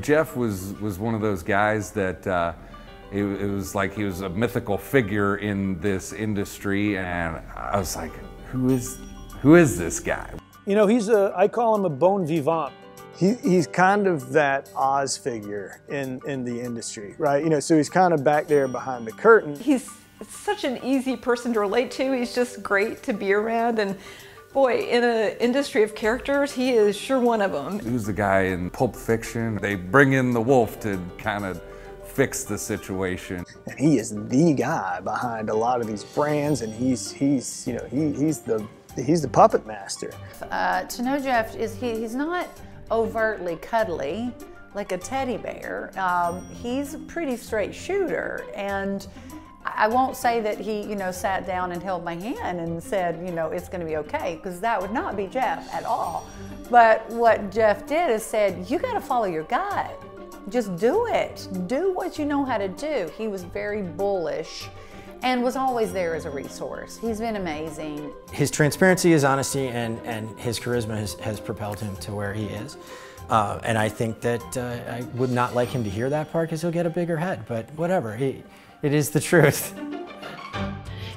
Jeff was, was one of those guys that uh, it, it was like he was a mythical figure in this industry, and I was like, who is, who is this guy? You know, he's a, I call him a bon vivant. He, he's kind of that Oz figure in, in the industry, right? You know, so he's kind of back there behind the curtain. He's such an easy person to relate to. He's just great to be around. And boy, in an industry of characters, he is sure one of them. He was the guy in Pulp Fiction. They bring in the wolf to kind of fix the situation. And he is the guy behind a lot of these brands, and he's he's you know he, he's the he's the puppet master. Uh, to know Jeff is he, he's not overtly cuddly like a teddy bear. Um, he's a pretty straight shooter, and I won't say that he, you know, sat down and held my hand and said, you know, it's going to be okay, because that would not be Jeff at all. But what Jeff did is said, you got to follow your gut. Just do it. Do what you know how to do. He was very bullish and was always there as a resource. He's been amazing. His transparency, his honesty, and, and his charisma has, has propelled him to where he is. Uh, and I think that uh, I would not like him to hear that part because he'll get a bigger head, but whatever, he, it is the truth.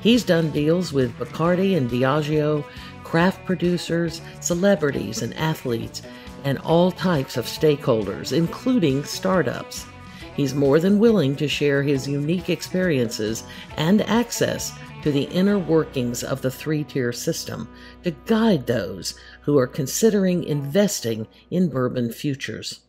He's done deals with Bacardi and Diageo, craft producers, celebrities, and athletes, and all types of stakeholders, including startups. He's more than willing to share his unique experiences and access to the inner workings of the three tier system to guide those who are considering investing in bourbon futures.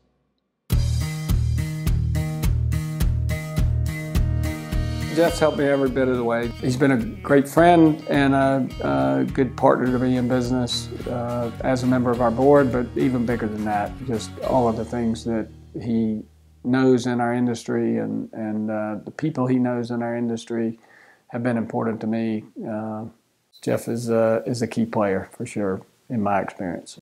Jeff's helped me every bit of the way. He's been a great friend and a, a good partner to me in business uh, as a member of our board, but even bigger than that, just all of the things that he knows in our industry and, and uh, the people he knows in our industry have been important to me. Uh, Jeff is, uh, is a key player for sure in my experience.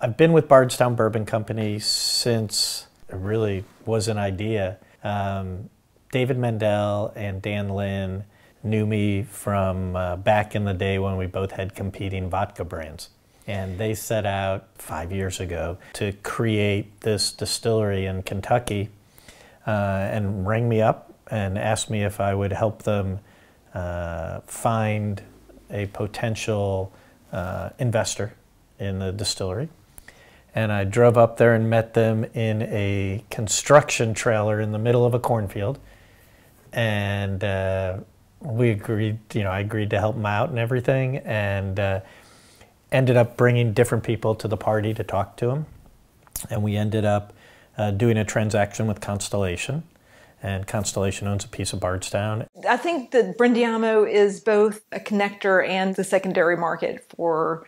I've been with Bardstown Bourbon Company since it really was an idea. Um, David Mandell and Dan Lin knew me from uh, back in the day when we both had competing vodka brands. And they set out five years ago to create this distillery in Kentucky uh, and rang me up and asked me if I would help them uh, find a potential uh, investor in the distillery. And I drove up there and met them in a construction trailer in the middle of a cornfield and uh, we agreed. You know, I agreed to help him out and everything, and uh, ended up bringing different people to the party to talk to him, and we ended up uh, doing a transaction with Constellation. And Constellation owns a piece of Bardstown. I think that Brindiamo is both a connector and the secondary market for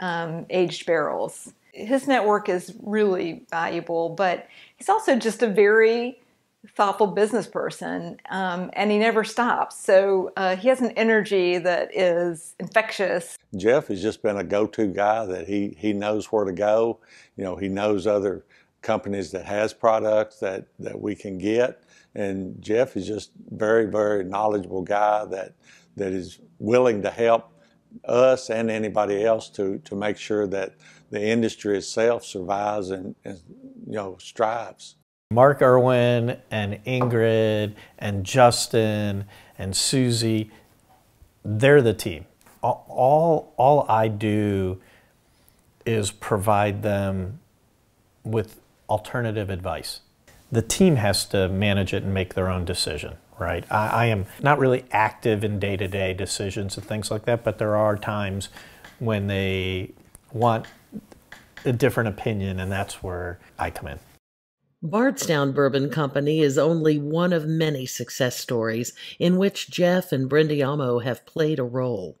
um, aged barrels. His network is really valuable, but he's also just a very thoughtful business person, um, and he never stops. So uh, he has an energy that is infectious. Jeff has just been a go-to guy that he he knows where to go. You know, he knows other companies that has products that that we can get, and Jeff is just very very knowledgeable guy that that is willing to help us and anybody else to to make sure that the industry itself survives and, and you know strives. Mark Irwin and Ingrid and Justin and Susie, they're the team. All, all, I do is provide them with alternative advice. The team has to manage it and make their own decision, right? I, I am not really active in day to day decisions and things like that, but there are times when they want a different opinion, and that's where I come in. Bardstown Bourbon Company is only one of many success stories in which Jeff and Brindiamo have played a role.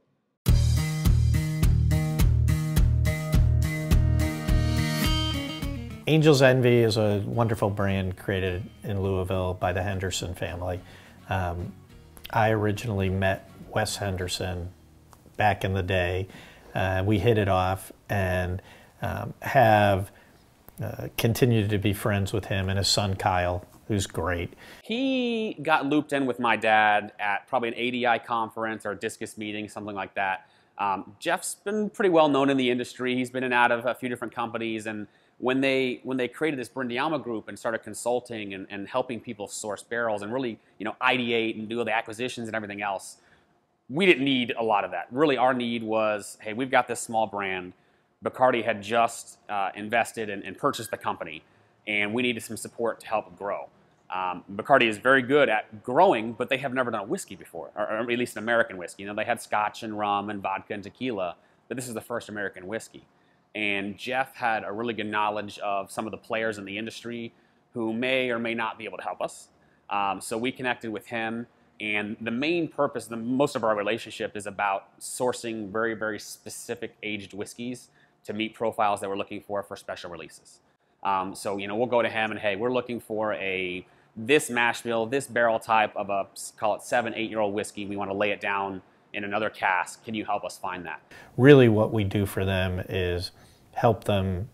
Angel's Envy is a wonderful brand created in Louisville by the Henderson family. Um, I originally met Wes Henderson back in the day. Uh, we hit it off and um, have uh, continued to be friends with him and his son Kyle, who's great. He got looped in with my dad at probably an ADI conference or a DISCUS meeting, something like that. Um, Jeff's been pretty well known in the industry. He's been in and out of a few different companies, and when they when they created this Brindiamo group and started consulting and, and helping people source barrels and really you know ideate and do all the acquisitions and everything else, we didn't need a lot of that. Really, our need was, hey, we've got this small brand. Bacardi had just uh, invested and, and, purchased the company, and we needed some support to help grow. Um, Bacardi is very good at growing, but they have never done a whiskey before, or, or, at least an American whiskey. You know, they had Scotch and rum and vodka and tequila, but this is the first American whiskey. And Jeff had a really good knowledge of some of the players in the industry who may or may not be able to help us. Um, so we connected with him and the main purpose, the most of our relationship is about sourcing very, very specific aged whiskeys to meet profiles that we're looking for for special releases. Um, so, you know, we'll go to him and, hey, we're looking for a this mash bill, this barrel type of a, call it seven, eight year old whiskey. We want to lay it down in another cask. Can you help us find that? Really, what we do for them is help them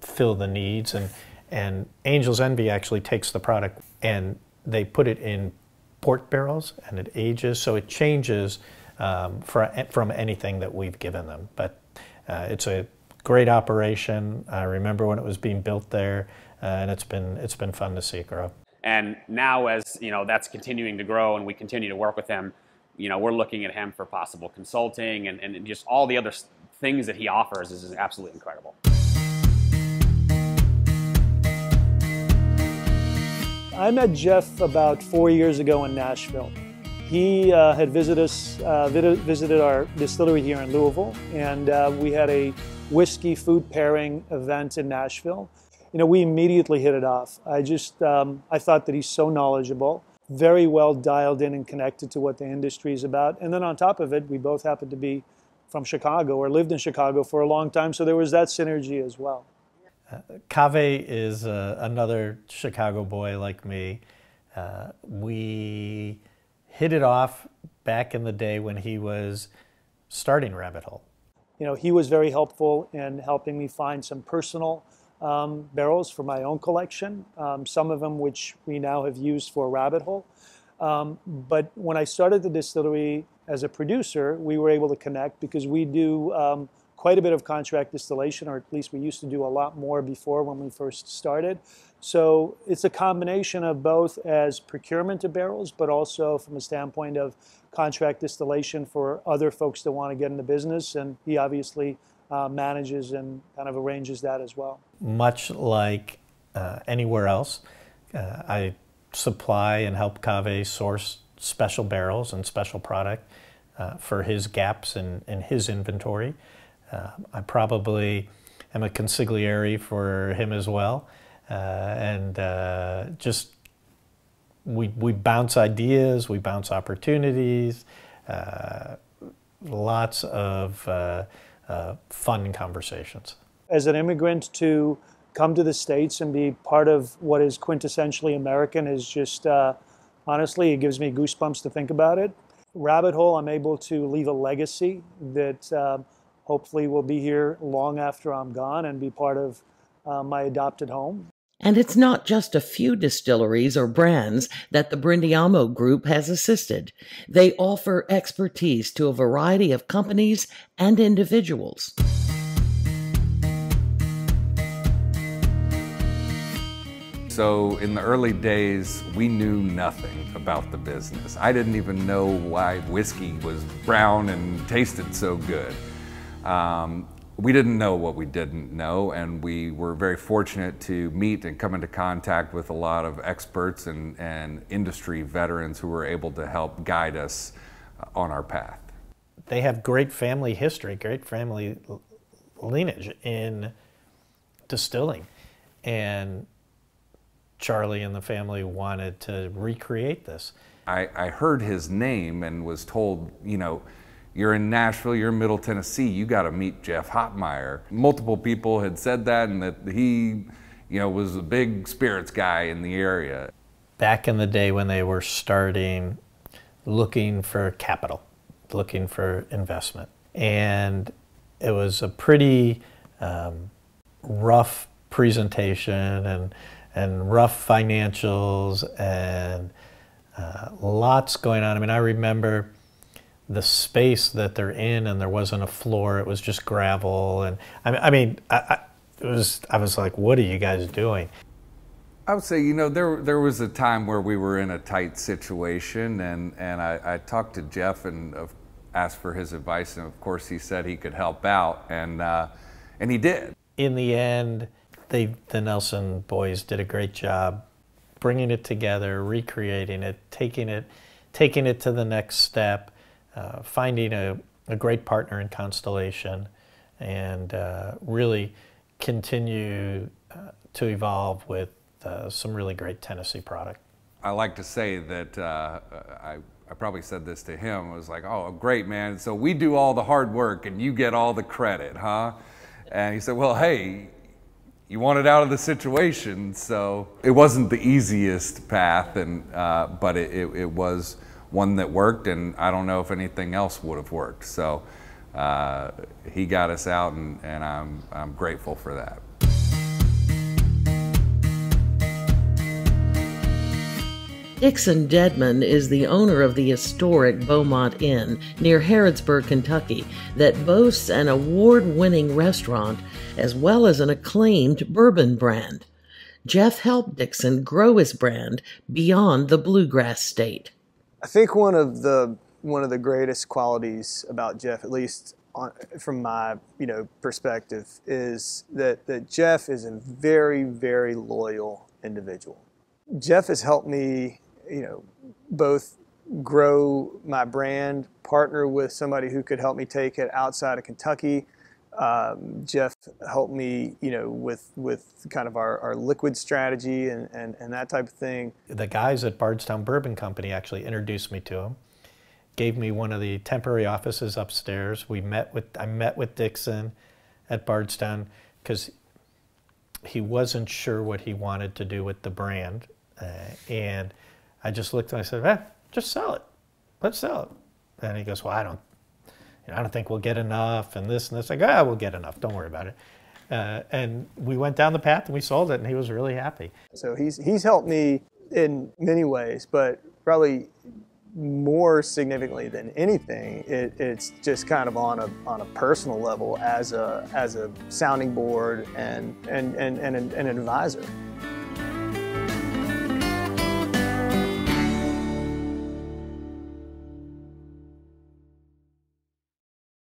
fill the needs. And, and Angel's Envy actually takes the product and they put it in port barrels and it ages, so it changes um, for, from anything that we've given them. But uh, it's a great operation. I remember when it was being built there, uh, and it's been it's been fun to see it grow. And now, as you know, that's continuing to grow, and we continue to work with him. You know, we're looking at him for possible consulting, and, and just all the other things that he offers is, is absolutely incredible. I met Jeff about four years ago in Nashville. He uh, had visited us, uh, visited our distillery here in Louisville, and uh, we had a whiskey food pairing event in Nashville. You know, we immediately hit it off. I just, um, I thought that he's so knowledgeable, very well dialed in and connected to what the industry is about. And then on top of it, we both happened to be from Chicago or lived in Chicago for a long time, so there was that synergy as well. Kaveh is uh, another Chicago boy like me. Uh, we hit it off back in the day when he was starting Rabbit Hole. You know, he was very helpful in helping me find some personal um, barrels for my own collection, um, some of them which we now have used for Rabbit Hole. Um, but when I started the distillery as a producer, we were able to connect because we do um, quite a bit of contract distillation, or at least we used to do a lot more before when we first started. So it's a combination of both as procurement of barrels, but also from a standpoint of contract distillation for other folks that want to get in the business. And he obviously uh, manages and kind of arranges that as well. Much like uh, anywhere else, uh, I supply and help Kaveh source special barrels and special product uh, for his gaps in, in his inventory. Uh, I probably am a consigliere for him as well. Uh, and uh, just we, we bounce ideas, we bounce opportunities, uh, lots of uh, uh, fun conversations. As an immigrant to come to the States and be part of what is quintessentially American is just, honestly, it gives me goosebumps to think about it. Rabbit Hole, I'm able to leave a legacy that hopefully will be here long after I'm gone and be part of uh, my adopted home. And it's not just a few distilleries or brands that the Brindiamo Group has assisted. They offer expertise to a variety of companies and individuals. So, in the early days, we knew nothing about the business. I didn't even know why whiskey was brown and tasted so good. Um, we didn't know what we didn't know, and we were very fortunate to meet and come into contact with a lot of experts and, and industry veterans who were able to help guide us uh, on our path. They have great family history, great family lineage in distilling. And Charlie and the family wanted to recreate this. I, I heard his name and was told, you know, you're in Nashville, you're in Middle Tennessee, you got to meet Jeff Hopmayer. Multiple people had said that and that he, you know, was a big spirits guy in the area. Back in the day when they were starting looking for capital, looking for investment. And it was a pretty um, rough presentation and, and rough financials and uh, lots going on. I mean, I remember the space that they're in and there wasn't a floor it was just gravel and i mean, I, mean I, it was I was like, what are you guys doing? I would say, you know, there there was a time where we were in a tight situation, and and I, I talked to Jeff and uh, asked for his advice, and of course he said he could help out, and uh, and he did. In the end, they the Nelson boys did a great job bringing it together, recreating it, taking it, taking it to the next step, uh, finding a, a great partner in Constellation, and uh, really continue uh, to evolve with uh, some really great Tennessee product. I like to say that uh, I, I probably said this to him. I was like, oh, great, man. So we do all the hard work and you get all the credit, huh? And he said, well, hey, you wanted out of the situation. So it wasn't the easiest path, and, uh, but it, it, it, was one that worked, and I don't know if anything else would have worked. So uh, he got us out, and, and I'm, I'm grateful for that. Dixon Dedman is the owner of the historic Beaumont Inn near Harrodsburg, Kentucky, that boasts an award winning restaurant as well as an acclaimed bourbon brand. Jeff helped Dixon grow his brand beyond the bluegrass state. I think one of the one of the greatest qualities about Jeff, at least on, from my you know perspective, is that that Jeff is a very very loyal individual. Jeff has helped me you know, both grow my brand, partner with somebody who could help me take it outside of Kentucky. Um, Jeff helped me, you know, with with kind of our, our liquid strategy and, and, and that type of thing. The guys at Bardstown Bourbon Company actually introduced me to him, gave me one of the temporary offices upstairs. We met with I met with Dixon at Bardstown because he wasn't sure what he wanted to do with the brand, uh, and I just looked and I said, eh, just sell it. Let's sell it. And he goes, well, I don't, you know, I don't think we'll get enough and this and this. I go, ah, we'll get enough. Don't worry about it. Uh, and we went down the path and we sold it and he was really happy. So he's, he's helped me in many ways, but probably more significantly than anything, it, it's just kind of on a, on a personal level as a, as a sounding board and, and, and, and an, an advisor.